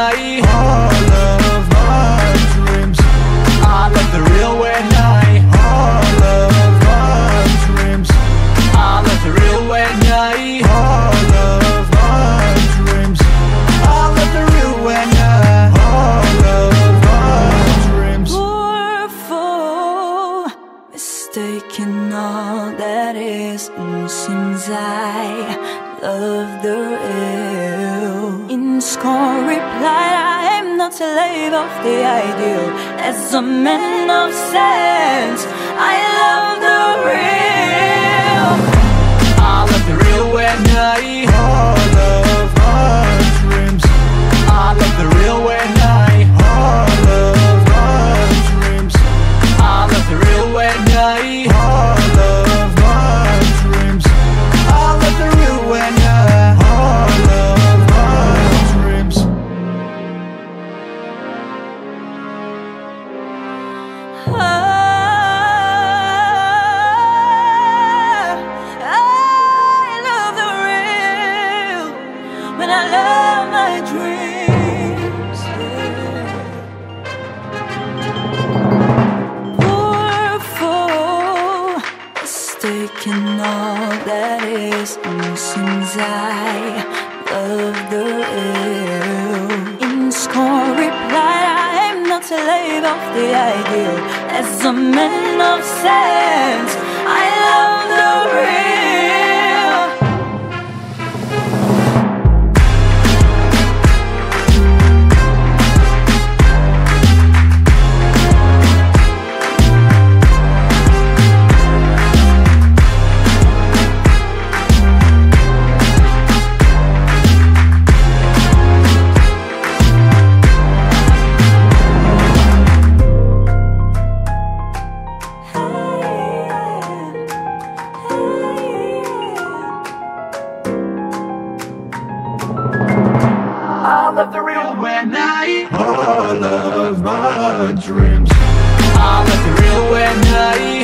night All of my dreams. I love the real way night All of my dreams. I love the real way night All of my dreams. I love the real way night All of my dreams. Poor fool, Mistaken all that is And seems I love the real scorn replied, I am not a slave of the ideal, as a man of sense. Mistaken all that is, since I love the real. In scorn replied, I am not a slave of the ideal. As a man of sense, I love the real. I love the real when I All of my dreams. I love the real when I